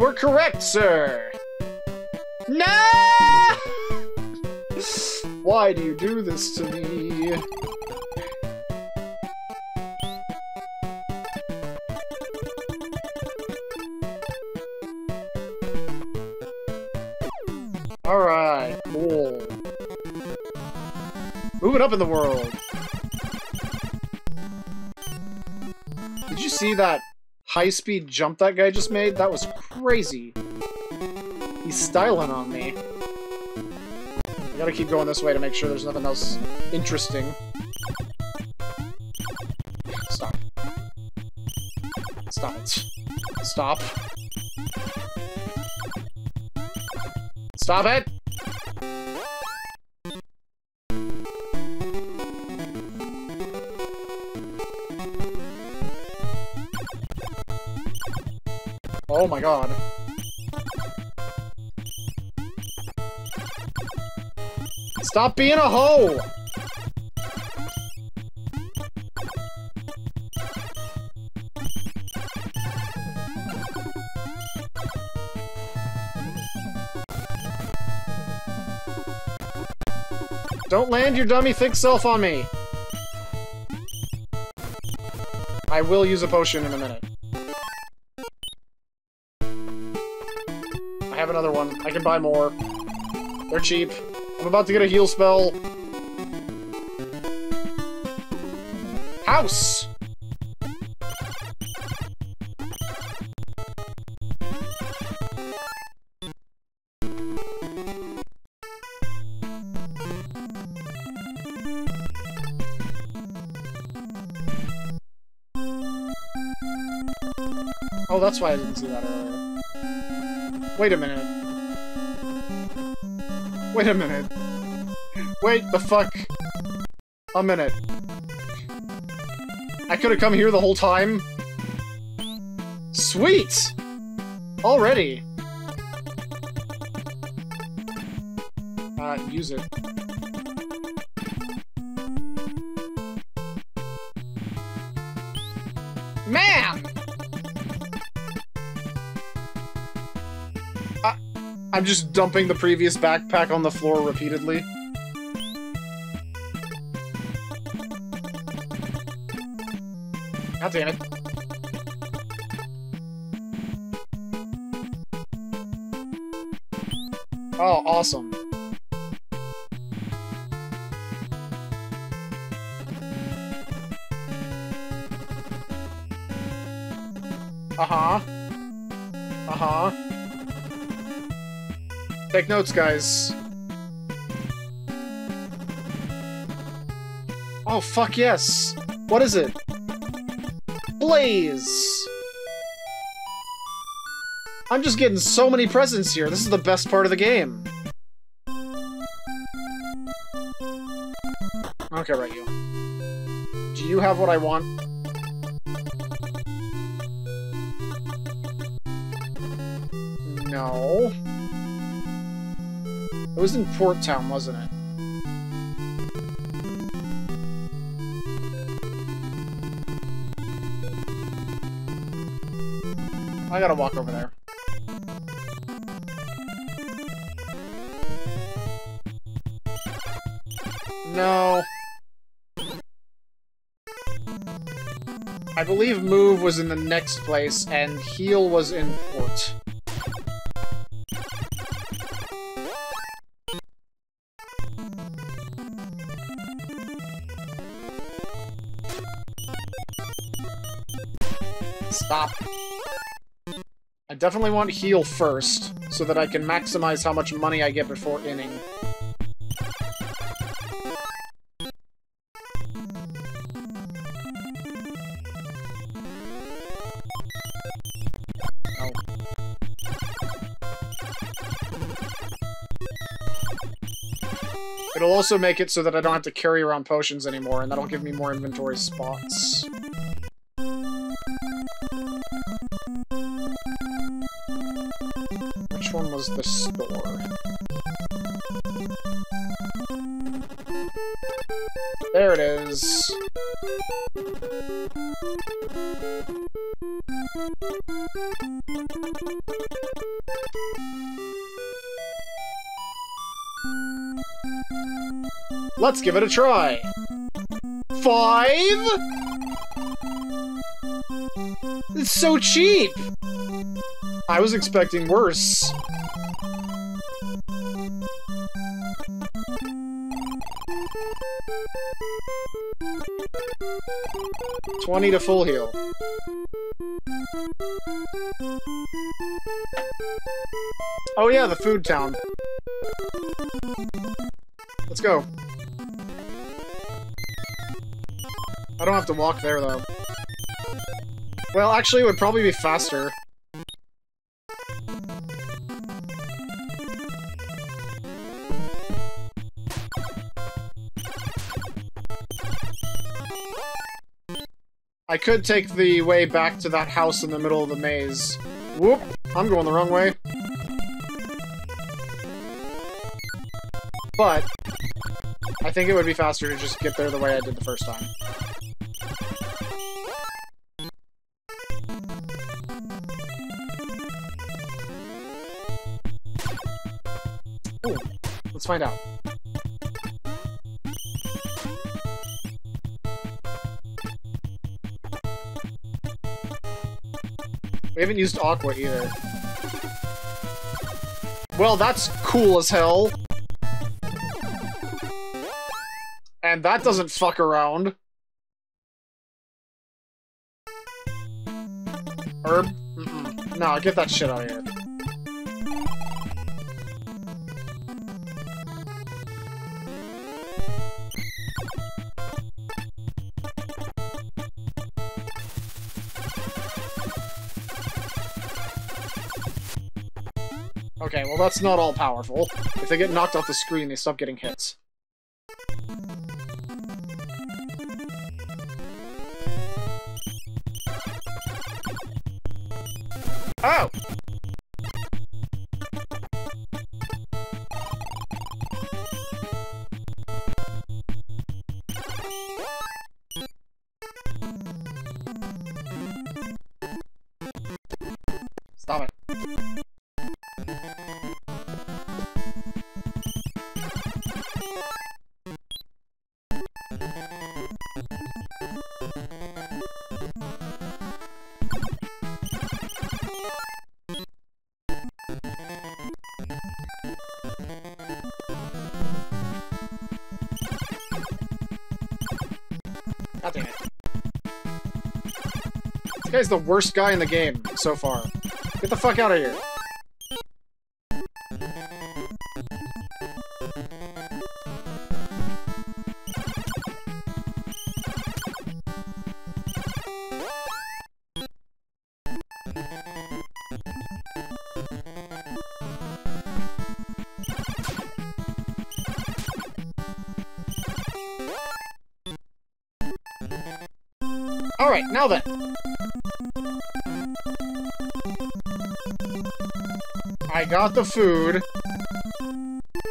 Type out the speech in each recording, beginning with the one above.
Were correct, sir! No! Why do you do this to me? Alright, cool. Moving up in the world. Did you see that high-speed jump that guy just made? That was crazy. He's styling on me. I gotta keep going this way to make sure there's nothing else interesting. Stop. Stop it. Stop. Stop it! My god. Stop being a hoe! Don't land your dummy thick self on me! I will use a potion in a minute. I can buy more. They're cheap. I'm about to get a heal spell. House! Oh, that's why I didn't see that earlier. Wait a minute. Wait a minute. Wait, the fuck? A minute. I could have come here the whole time? Sweet! Already! Uh, use it. I'm just dumping the previous backpack on the floor repeatedly. God damn it. Oh, awesome. Uh-huh. Uh-huh. Take notes, guys. Oh, fuck yes! What is it? Blaze! I'm just getting so many presents here. This is the best part of the game. Okay, right, you. Do you have what I want? No. It was in Port Town, wasn't it? I gotta walk over there. No. I believe move was in the next place, and heal was in port. Definitely want to heal first, so that I can maximize how much money I get before inning. It'll also make it so that I don't have to carry around potions anymore, and that'll give me more inventory spots. Was the store? There it is. Let's give it a try. Five? It's so cheap! I was expecting worse. Twenty to full heal. Oh yeah, the food town. Let's go. I don't have to walk there, though. Well, actually, it would probably be faster. I could take the way back to that house in the middle of the maze. Whoop! I'm going the wrong way. But, I think it would be faster to just get there the way I did the first time. Ooh, let's find out. We haven't used Aqua either. Well, that's cool as hell. And that doesn't fuck around. Herb? Mm -mm. No, get that shit out of here. That's not all powerful. If they get knocked off the screen, they stop getting hits. This guy's the worst guy in the game so far. Get the fuck out of here. Alright, now then. I got the food.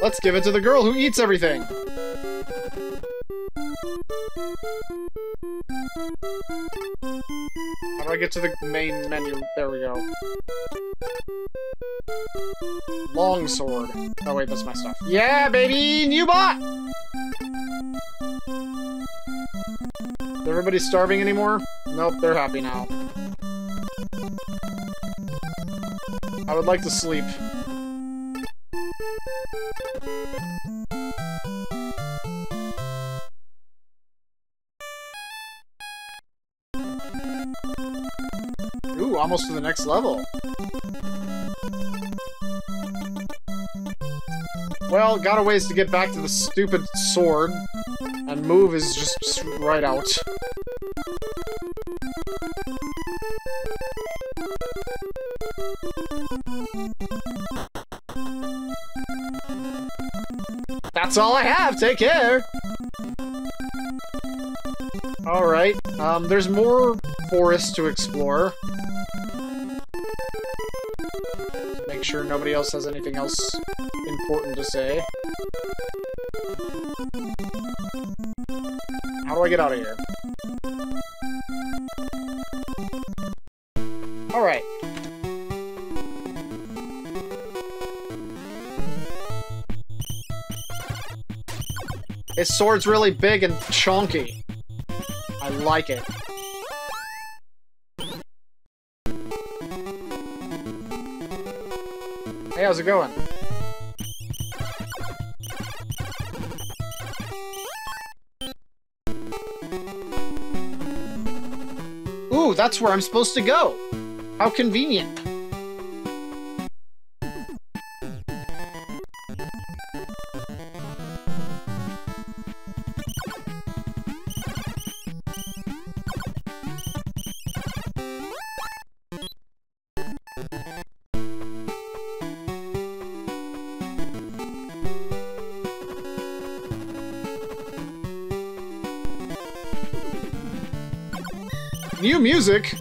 Let's give it to the girl who eats everything. How do I get to the main menu? There we go. Long sword. Oh wait, that's my stuff. Yeah, baby! New bot! Is everybody starving anymore? Nope, they're happy now. I would like to sleep. Ooh, almost to the next level. Well, got a ways to get back to the stupid sword. And move is just right out. That's all I have, take care! Alright, um, there's more forest to explore. Make sure nobody else has anything else important to say. How do I get out of here? Sword's really big and chunky. I like it. Hey, how's it going? Ooh, that's where I'm supposed to go. How convenient. Music?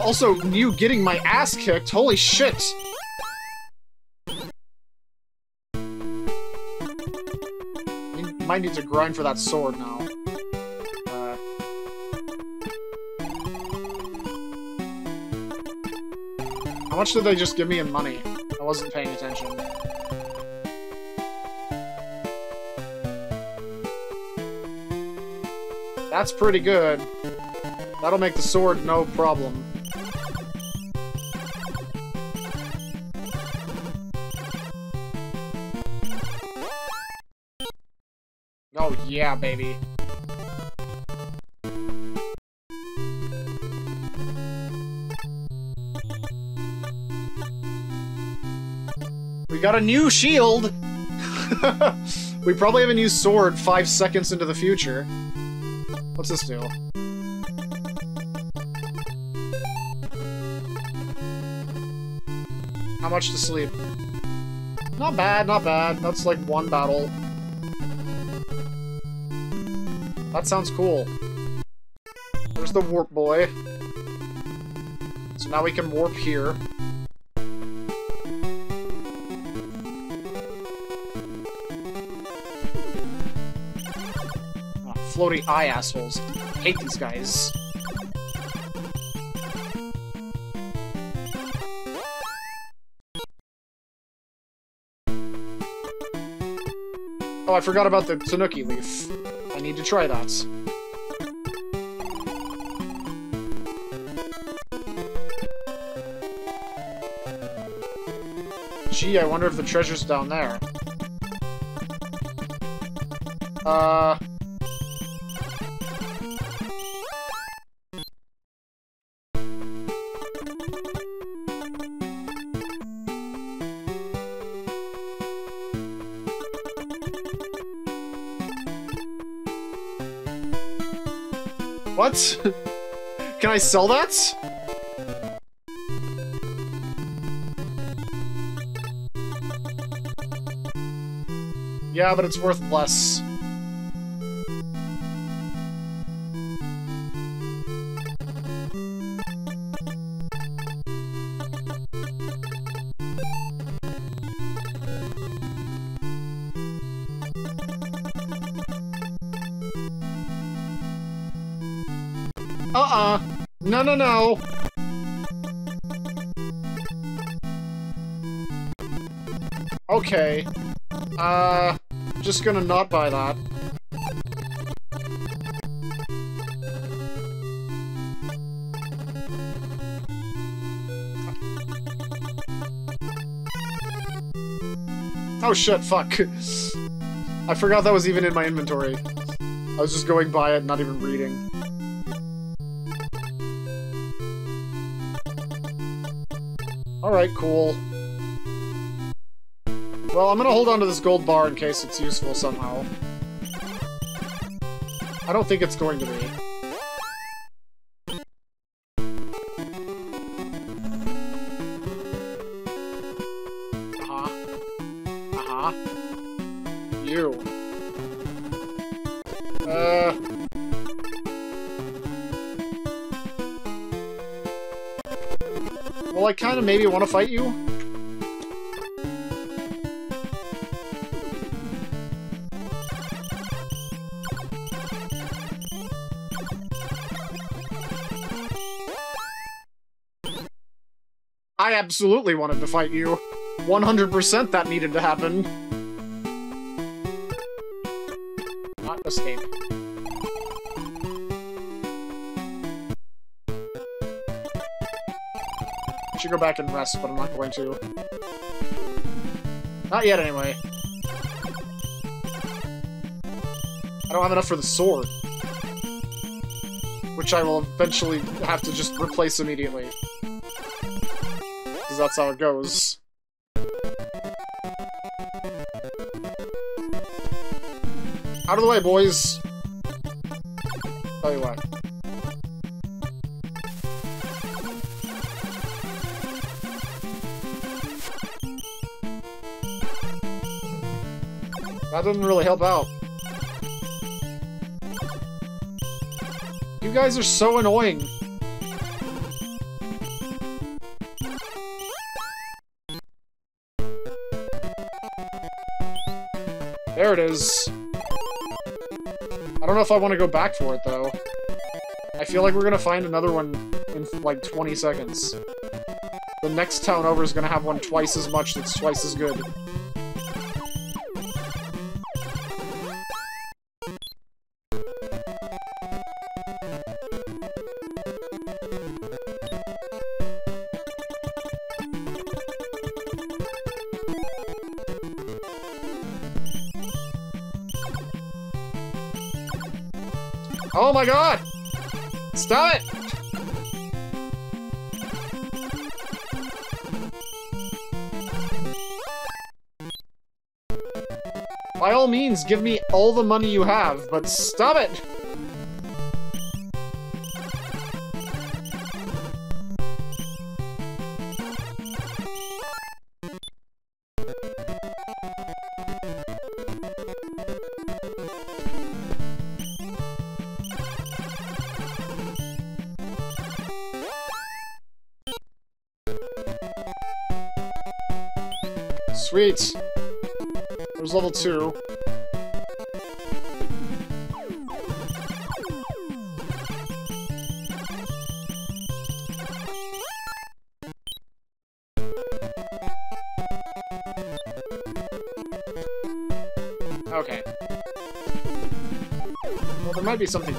Also, new getting my ass kicked. Holy shit! might need to grind for that sword now. Uh, how much did they just give me in money? I wasn't paying attention. That's pretty good. That'll make the sword no problem. Oh yeah, baby. We got a new shield! we probably have a new sword five seconds into the future. What's this do? How much to sleep? Not bad, not bad. That's like one battle. That sounds cool. There's the warp boy. So now we can warp here. Floaty eye assholes. hate these guys. Oh, I forgot about the Tanuki leaf. I need to try that. Gee, I wonder if the treasure's down there. Uh... What? Can I sell that? Yeah, but it's worth less. No, no, no. Okay. Uh, just gonna not buy that. Oh shit, fuck. I forgot that was even in my inventory. I was just going by it, not even reading. Alright, cool. Well, I'm gonna hold on to this gold bar in case it's useful somehow. I don't think it's going to be. want to fight you? I absolutely wanted to fight you. 100% that needed to happen. Not escape. Should go back and rest, but I'm not going to. Not yet, anyway. I don't have enough for the sword. Which I will eventually have to just replace immediately. Because that's how it goes. Out of the way, boys! Tell you what. That doesn't really help out. You guys are so annoying. There it is. I don't know if I want to go back for it, though. I feel like we're gonna find another one in, like, 20 seconds. The next town over is gonna have one twice as much that's twice as good. God! Stop it! By all means, give me all the money you have, but stop it! Sweet. There's level two. Okay. Well, there might be something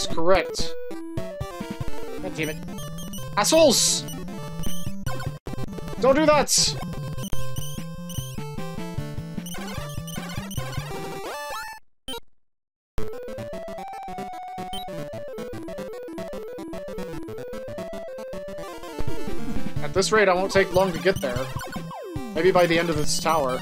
was correct. God damn it. Assholes! Don't do that! At this rate, I won't take long to get there. Maybe by the end of this tower.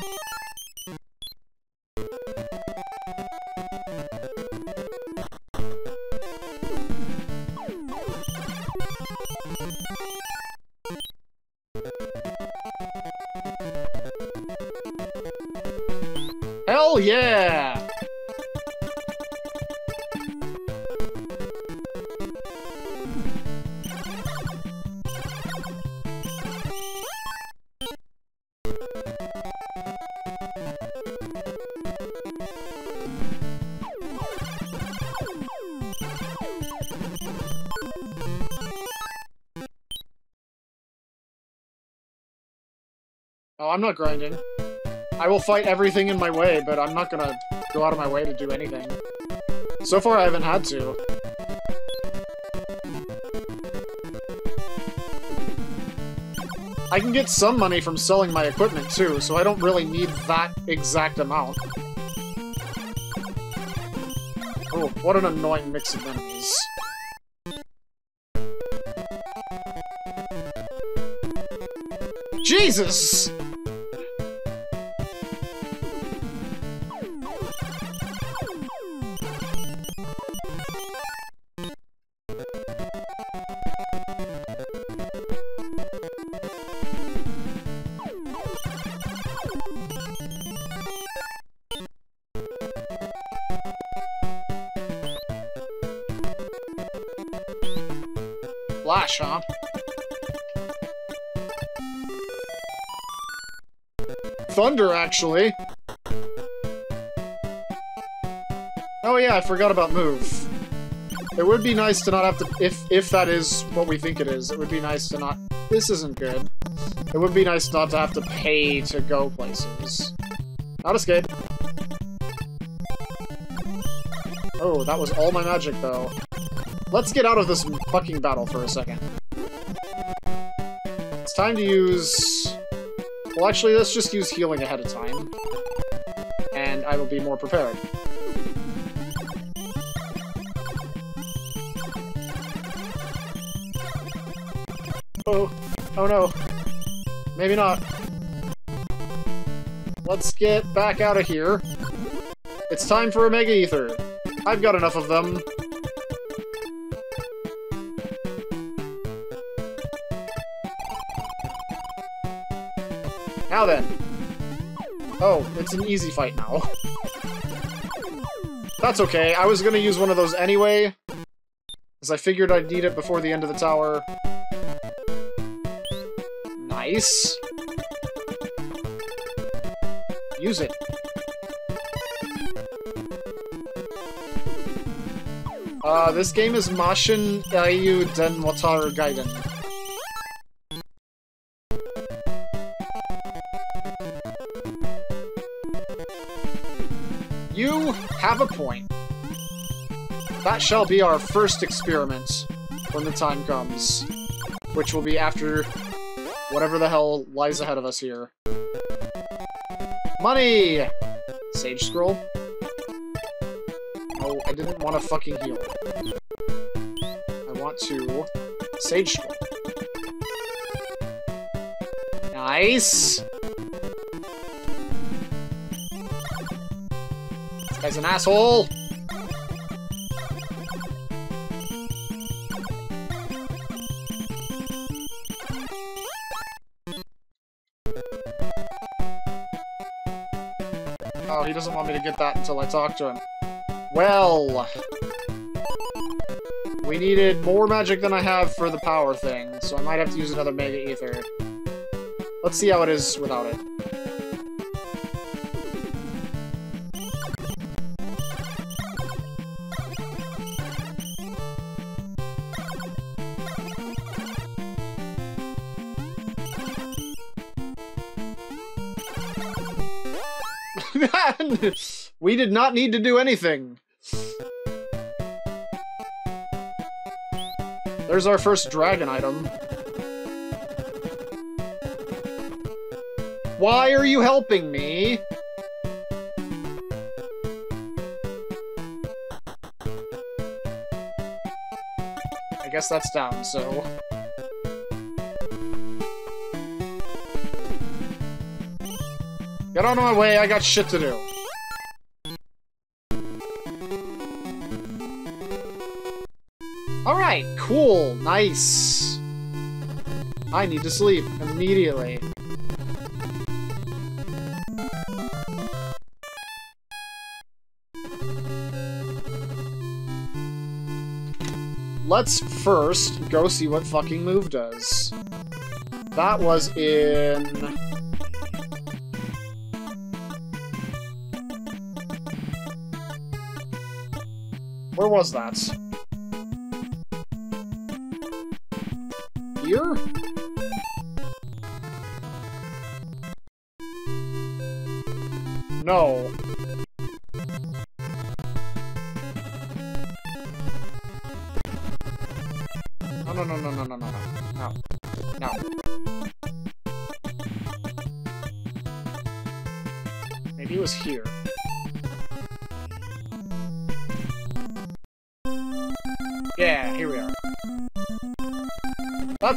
Oh, I'm not grinding. I will fight everything in my way, but I'm not gonna go out of my way to do anything. So far, I haven't had to. I can get some money from selling my equipment, too, so I don't really need that exact amount. Oh, what an annoying mix of enemies. Jesus! Flash, huh? Thunder, actually. Oh yeah, I forgot about move. It would be nice to not have to, if if that is what we think it is, it would be nice to not, this isn't good. It would be nice not to have to pay to go places. Not escape. Oh, that was all my magic, though. Let's get out of this fucking battle for a second. It's time to use... Well, actually, let's just use healing ahead of time. And I will be more prepared. Oh. Oh no. Maybe not. Let's get back out of here. It's time for a Mega Ether. I've got enough of them. Now then. Oh, it's an easy fight now. That's okay, I was gonna use one of those anyway, as I figured I'd need it before the end of the tower. Nice. Use it. Uh, this game is Mashin Eiyuu Den Wataru Gaiden. Have a point. That shall be our first experiment when the time comes, which will be after whatever the hell lies ahead of us here. Money! Sage Scroll. Oh, I didn't want to fucking heal. I want to... Sage Scroll. Nice! Guy's an asshole! Oh, he doesn't want me to get that until I talk to him. Well... We needed more magic than I have for the power thing, so I might have to use another Mega Ether. Let's see how it is without it. we did not need to do anything. There's our first dragon item. Why are you helping me? I guess that's down, so... Get out of my way, I got shit to do. Alright, cool, nice. I need to sleep immediately. Let's first go see what fucking move does. That was in... Where was that? Here?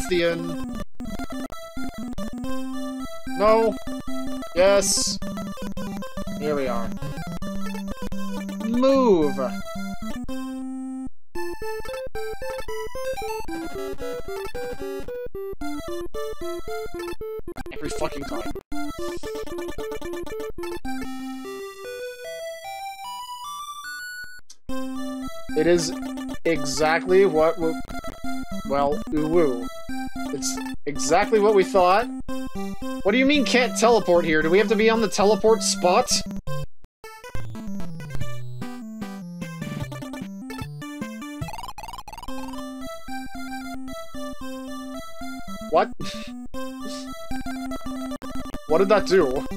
That's the end. No. Yes. Here we are. Move! Every fucking time. It is exactly what we... Well, It's Exactly what we thought. What do you mean can't teleport here? Do we have to be on the teleport spot? What? what did that do?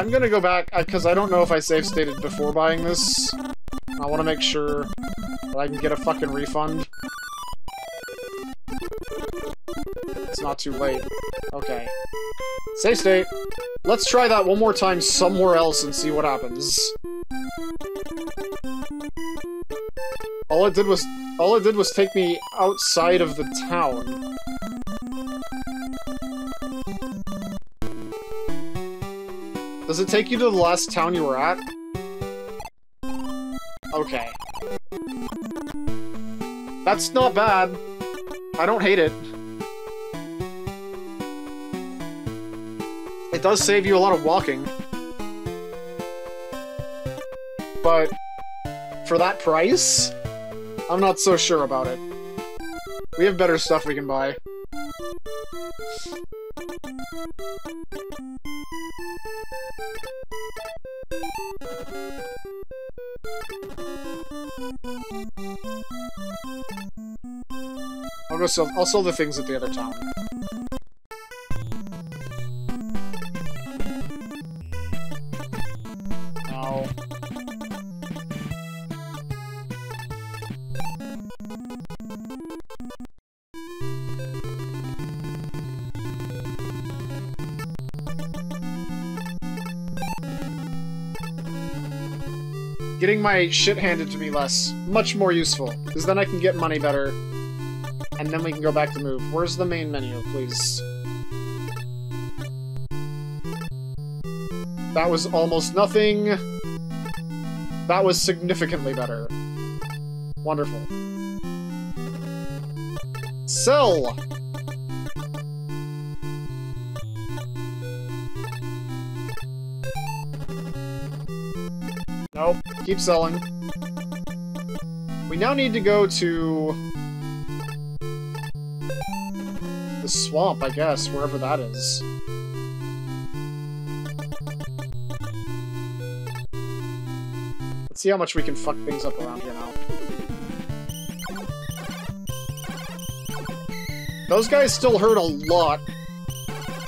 I'm gonna go back, uh, because I don't know if I save stated before buying this. I want to make sure that I can get a fucking refund. It's not too late. Okay. Save state. Let's try that one more time somewhere else and see what happens. All it did was all it did was take me outside of the town. It take you to the last town you were at? Okay. That's not bad. I don't hate it. It does save you a lot of walking. But for that price, I'm not so sure about it. We have better stuff we can buy. I'll sell- I'll sell the things at the other town. Getting my shit handed to me less. Much more useful, because then I can get money better. And then we can go back to move. Where's the main menu, please? That was almost nothing. That was significantly better. Wonderful. Sell! Keep selling. We now need to go to... The swamp, I guess, wherever that is. Let's see how much we can fuck things up around here now. Those guys still hurt a lot,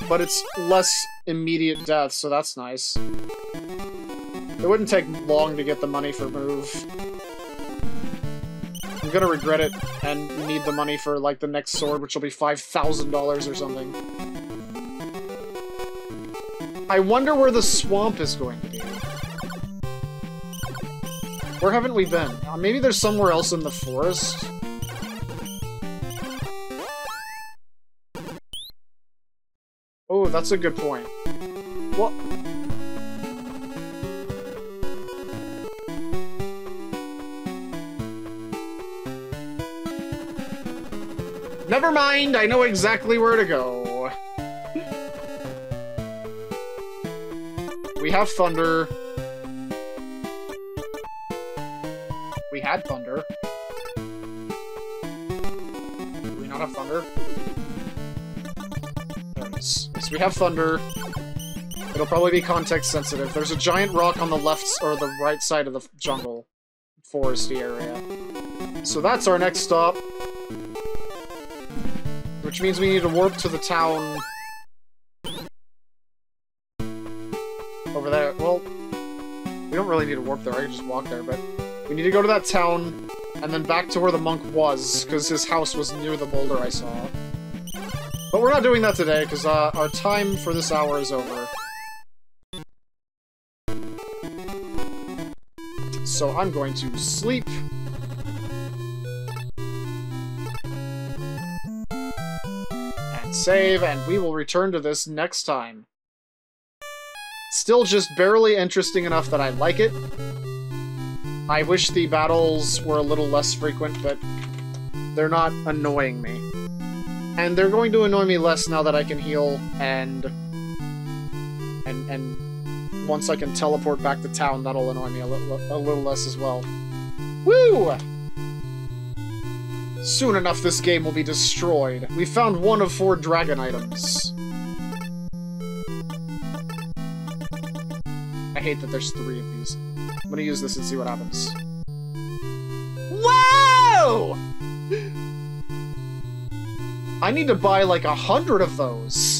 but it's less immediate death, so that's nice. It wouldn't take long to get the money for move. I'm gonna regret it and need the money for, like, the next sword, which will be $5,000 or something. I wonder where the swamp is going to be. Where haven't we been? Uh, maybe there's somewhere else in the forest? Oh, that's a good point. What? Never mind, I know exactly where to go. We have thunder. We had thunder. Do we not have thunder? There it is. Yes, we have thunder. It'll probably be context sensitive. There's a giant rock on the left or the right side of the jungle. Foresty area. So that's our next stop. Which means we need to warp to the town... Over there. Well, we don't really need to warp there. I can just walk there, but... We need to go to that town, and then back to where the monk was, because his house was near the boulder I saw. But we're not doing that today, because uh, our time for this hour is over. So I'm going to sleep. Save, and we will return to this next time. Still just barely interesting enough that I like it. I wish the battles were a little less frequent, but they're not annoying me. And they're going to annoy me less now that I can heal and... And, and once I can teleport back to town, that'll annoy me a, li a little less as well. Woo! Soon enough, this game will be destroyed. We found one of four dragon items. I hate that there's three of these. I'm gonna use this and see what happens. Whoa! I need to buy like a hundred of those.